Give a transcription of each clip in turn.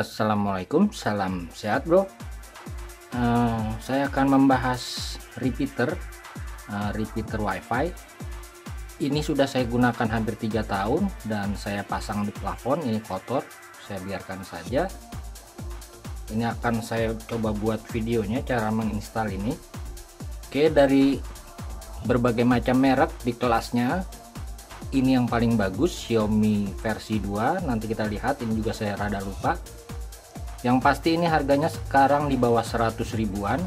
Assalamualaikum, salam sehat bro. Uh, saya akan membahas repeater, uh, repeater WiFi. Ini sudah saya gunakan hampir tiga tahun dan saya pasang di plafon. Ini kotor, saya biarkan saja. Ini akan saya coba buat videonya cara menginstal ini. Oke, dari berbagai macam merek di kelasnya ini yang paling bagus Xiaomi versi 2 nanti kita lihat ini juga saya rada lupa yang pasti ini harganya sekarang di bawah 100 ribuan.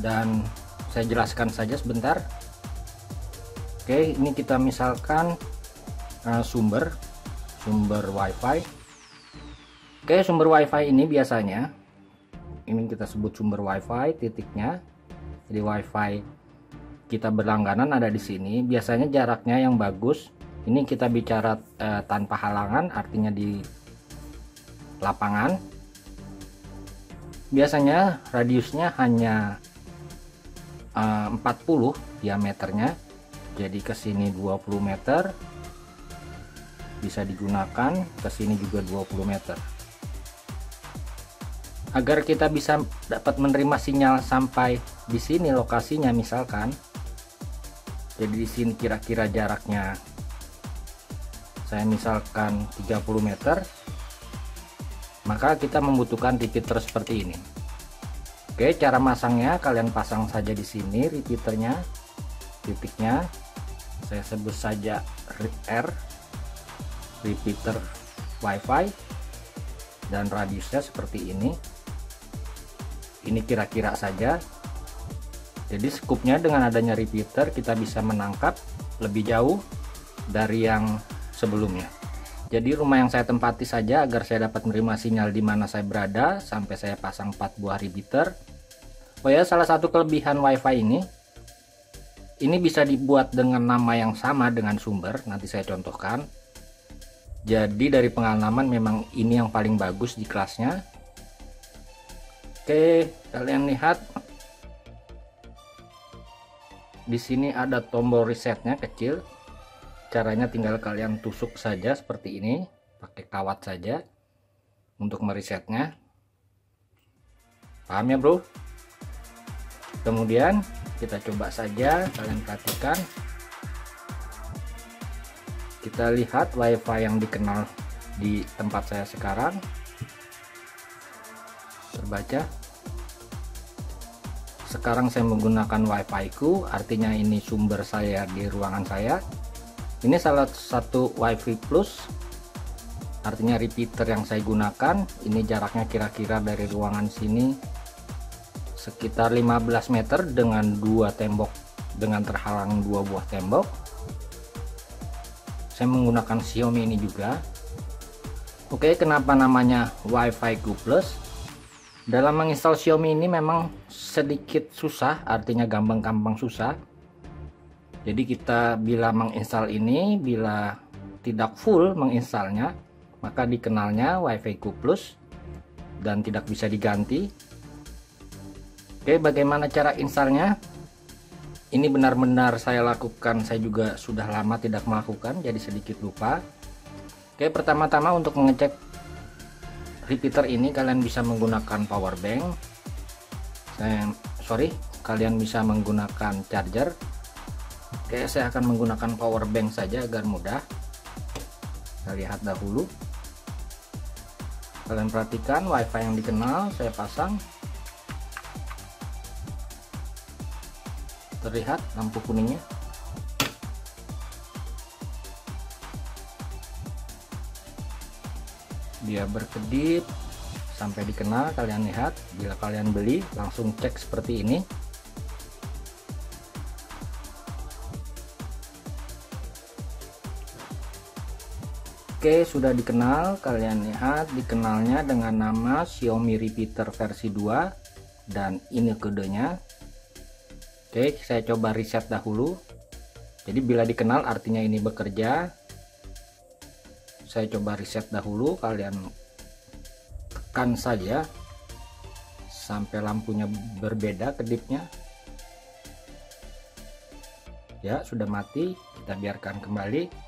Dan saya jelaskan saja sebentar. Oke ini kita misalkan uh, sumber sumber wifi. Oke sumber wifi ini biasanya ini kita sebut sumber wifi titiknya. Jadi wifi kita berlangganan ada di sini. Biasanya jaraknya yang bagus. Ini kita bicara uh, tanpa halangan artinya di lapangan. Biasanya radiusnya hanya eh, uh, 40 diameternya. Jadi ke sini 20 meter. Bisa digunakan ke sini juga 20 meter. Agar kita bisa dapat menerima sinyal sampai di sini lokasinya misalkan. Jadi di sini kira-kira jaraknya saya misalkan 30 meter maka kita membutuhkan repeater seperti ini. Oke cara masangnya kalian pasang saja di sini repeaternya titiknya. Saya sebut saja R repeater wifi dan radiusnya seperti ini. Ini kira-kira saja. Jadi skupnya dengan adanya repeater kita bisa menangkap lebih jauh dari yang sebelumnya jadi rumah yang saya tempati saja agar saya dapat menerima sinyal di mana saya berada sampai saya pasang 4 buah repeater. Oh ya, salah satu kelebihan WiFi ini ini bisa dibuat dengan nama yang sama dengan sumber, nanti saya contohkan. Jadi dari pengalaman memang ini yang paling bagus di kelasnya. Oke, kalian lihat di sini ada tombol resetnya kecil caranya tinggal kalian tusuk saja seperti ini pakai kawat saja untuk meresetnya. Paham ya bro? Kemudian kita coba saja kalian perhatikan. Kita lihat wifi yang dikenal di tempat saya sekarang. Terbaca. Sekarang saya menggunakan wifi ku artinya ini sumber saya di ruangan saya ini salah satu wifi plus artinya repeater yang saya gunakan. Ini jaraknya kira-kira dari ruangan sini sekitar 15 meter dengan dua tembok dengan terhalang dua buah tembok. Saya menggunakan Xiaomi ini juga. Oke kenapa namanya wifi Q plus? Dalam menginstal Xiaomi ini memang sedikit susah artinya gampang-gampang susah jadi kita bila menginstal ini bila tidak full menginstalnya maka dikenalnya WiFi Q Plus dan tidak bisa diganti. Oke bagaimana cara installnya? Ini benar-benar saya lakukan saya juga sudah lama tidak melakukan jadi sedikit lupa. Oke pertama-tama untuk mengecek repeater ini kalian bisa menggunakan power bank. Saya sorry kalian bisa menggunakan charger Oke saya akan menggunakan power bank saja agar mudah. Kita lihat dahulu. Kalian perhatikan wifi yang dikenal saya pasang. Terlihat lampu kuningnya. Dia berkedip sampai dikenal kalian lihat. Bila kalian beli langsung cek seperti ini Oke sudah dikenal kalian lihat dikenalnya dengan nama Xiaomi repeater versi 2 dan ini kodenya. Oke saya coba reset dahulu. Jadi bila dikenal artinya ini bekerja. Saya coba reset dahulu kalian tekan saja. Sampai lampunya berbeda kedipnya. Ya sudah mati kita biarkan kembali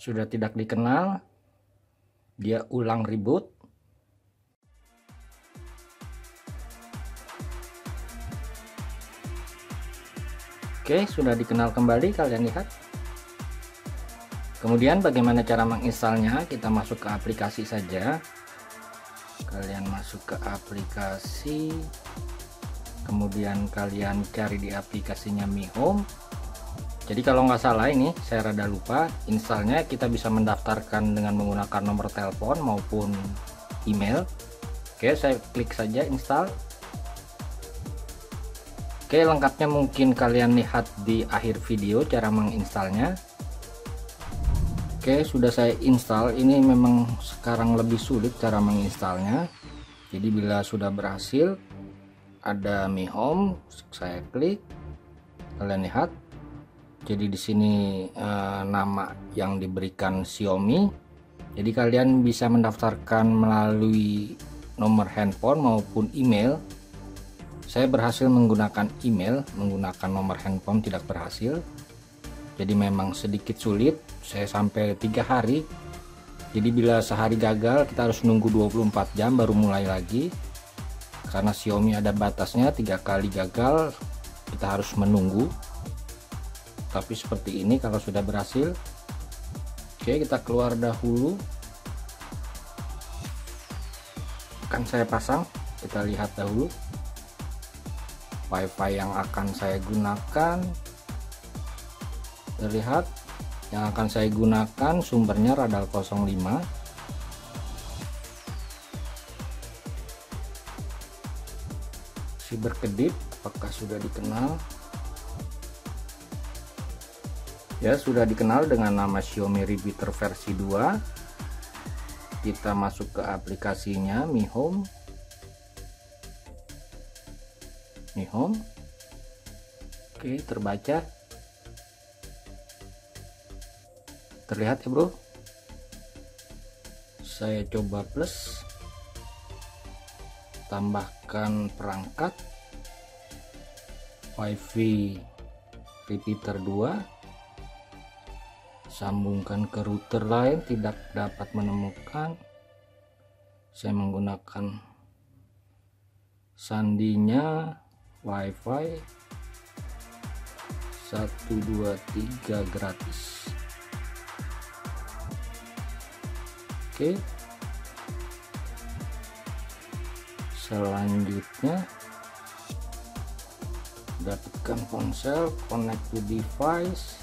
sudah tidak dikenal dia ulang reboot. Oke sudah dikenal kembali kalian lihat. Kemudian bagaimana cara menginstalnya? Kita masuk ke aplikasi saja. Kalian masuk ke aplikasi. Kemudian kalian cari di aplikasinya Mi Home jadi kalau nggak salah ini saya rada lupa installnya kita bisa mendaftarkan dengan menggunakan nomor telepon maupun email. Oke saya klik saja install. Oke lengkapnya mungkin kalian lihat di akhir video cara menginstalnya. Oke sudah saya install. Ini memang sekarang lebih sulit cara menginstalnya. Jadi bila sudah berhasil ada Mi Home saya klik. Kalian lihat jadi di sini eh, nama yang diberikan Xiaomi. Jadi kalian bisa mendaftarkan melalui nomor handphone maupun email. Saya berhasil menggunakan email menggunakan nomor handphone tidak berhasil. Jadi memang sedikit sulit. Saya sampai tiga hari. Jadi bila sehari gagal kita harus nunggu 24 jam baru mulai lagi. Karena Xiaomi ada batasnya tiga kali gagal kita harus menunggu tapi seperti ini kalau sudah berhasil oke kita keluar dahulu. Akan saya pasang kita lihat dahulu. Wifi yang akan saya gunakan terlihat. Yang akan saya gunakan sumbernya radal 05 si berkedip apakah sudah dikenal ya sudah dikenal dengan nama Xiaomi Repeater versi 2 kita masuk ke aplikasinya Mi Home. Mi Home. Oke terbaca. Terlihat ya bro? Saya coba plus. Tambahkan perangkat. Wifi repeater 2 sambungkan ke router lain tidak dapat menemukan. Saya menggunakan sandinya wifi 123 gratis. Oke. Selanjutnya dapatkan ponsel connect to device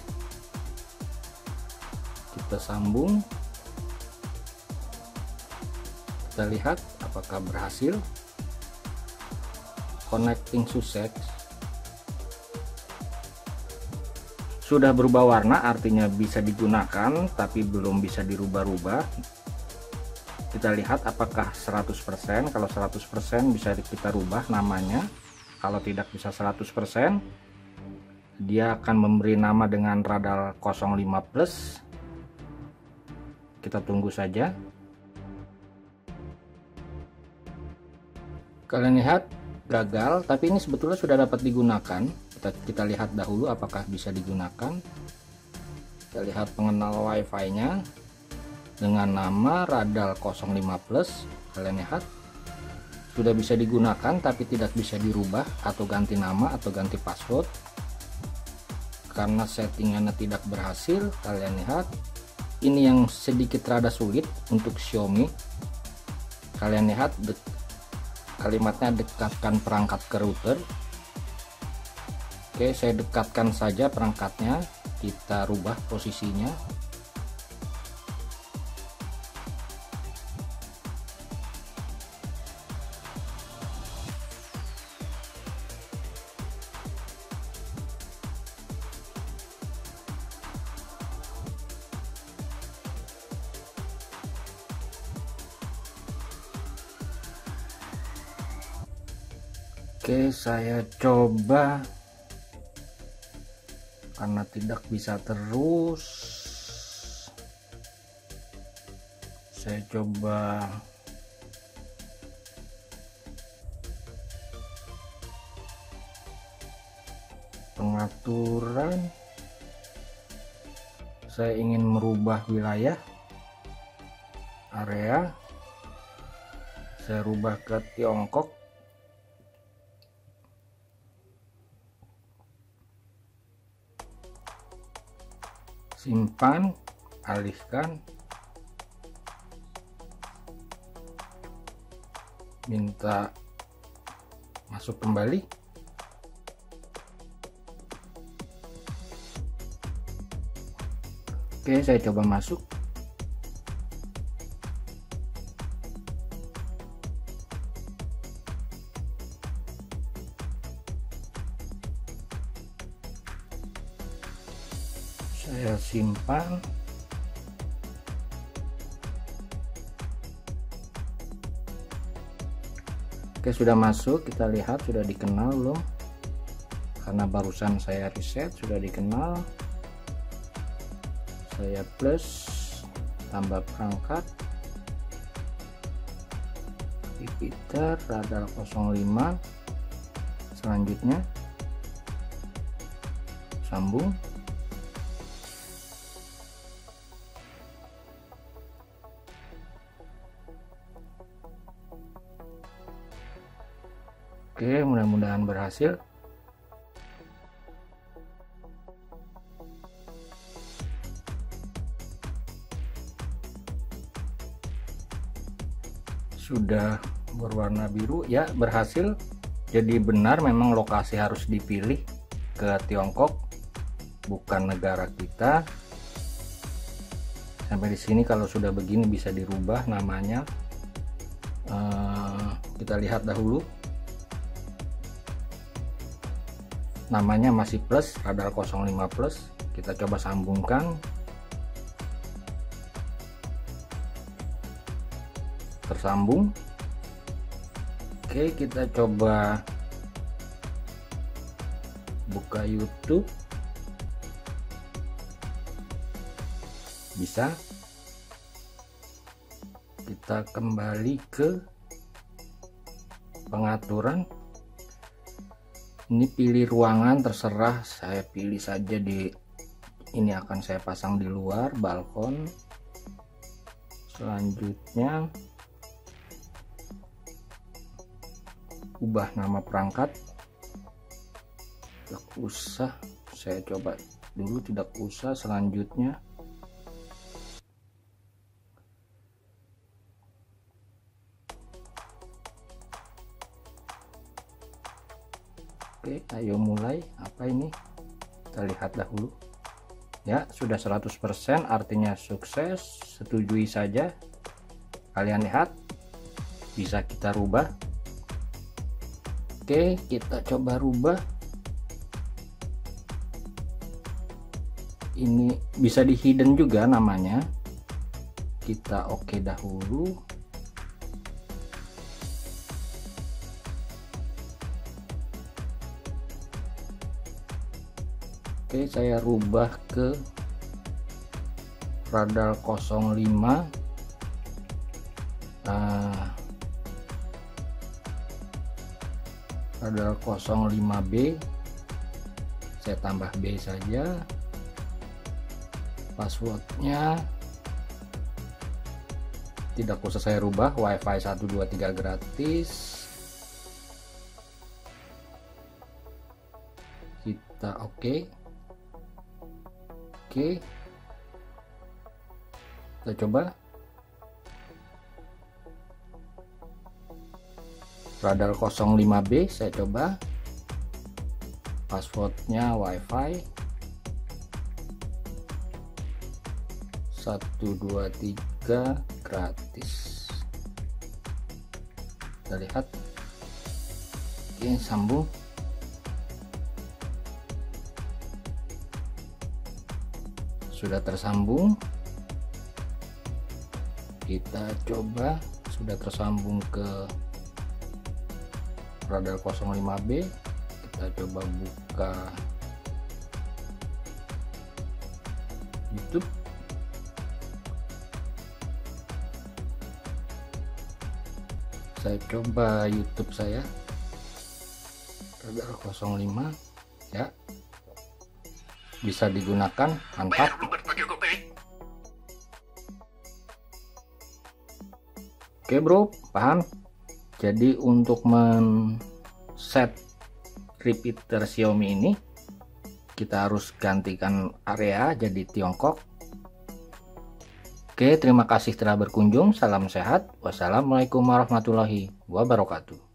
kita sambung. Kita lihat apakah berhasil. Connecting sukses sudah berubah warna artinya bisa digunakan tapi belum bisa dirubah-rubah. Kita lihat apakah 100% kalau 100% bisa kita rubah namanya. Kalau tidak bisa 100% dia akan memberi nama dengan radal 05 plus kita tunggu saja. Kalian lihat gagal tapi ini sebetulnya sudah dapat digunakan. Kita, kita lihat dahulu apakah bisa digunakan. Kita lihat pengenal wifi nya dengan nama radal 05 plus. Kalian lihat sudah bisa digunakan tapi tidak bisa dirubah atau ganti nama atau ganti password. Karena settingannya tidak berhasil kalian lihat ini yang sedikit rada sulit untuk Xiaomi. Kalian lihat kalimatnya dekatkan perangkat ke router. Oke saya dekatkan saja perangkatnya. Kita rubah posisinya Oke saya coba. Karena tidak bisa terus. Saya coba. Pengaturan. Saya ingin merubah wilayah area. Saya rubah ke Tiongkok simpan alihkan. Minta masuk kembali. Oke saya coba masuk saya simpan. Oke sudah masuk. Kita lihat sudah dikenal belum? Karena barusan saya reset sudah dikenal. Saya plus tambah perangkat. Repeater radar 05 selanjutnya sambung Oke, mudah-mudahan berhasil. Sudah berwarna biru, ya berhasil. Jadi benar memang lokasi harus dipilih ke Tiongkok, bukan negara kita. Sampai di sini kalau sudah begini bisa dirubah namanya. Uh, kita lihat dahulu namanya masih plus radar 05 plus. Kita coba sambungkan. Tersambung. Oke kita coba buka YouTube. Bisa. Kita kembali ke pengaturan ini pilih ruangan terserah. Saya pilih saja di ini akan saya pasang di luar balkon. Selanjutnya ubah nama perangkat. Tidak usah saya coba dulu tidak usah. Selanjutnya ayo mulai. Apa ini? Kita lihat dahulu. Ya sudah 100% artinya sukses. Setujui saja. Kalian lihat. Bisa kita rubah. Oke kita coba rubah. Ini bisa di hidden juga namanya. Kita oke okay dahulu Oke saya rubah ke radar 05 uh, radar 05B saya tambah B saja. Passwordnya tidak usah saya rubah wifi 123 gratis. Kita oke. okay. Oke. Kita coba. Radar 05B saya coba. Passwordnya WiFi 123 gratis. Kita lihat. Oke, sambung. Sudah tersambung. Kita coba sudah tersambung ke radar 05B kita coba buka YouTube. Saya coba YouTube saya. Radar 05 ya. Bisa digunakan mantap oke bro. Paham? Jadi untuk men set repeater Xiaomi ini kita harus gantikan area jadi Tiongkok. Oke terima kasih telah berkunjung. Salam sehat. Wassalamualaikum warahmatullahi wabarakatuh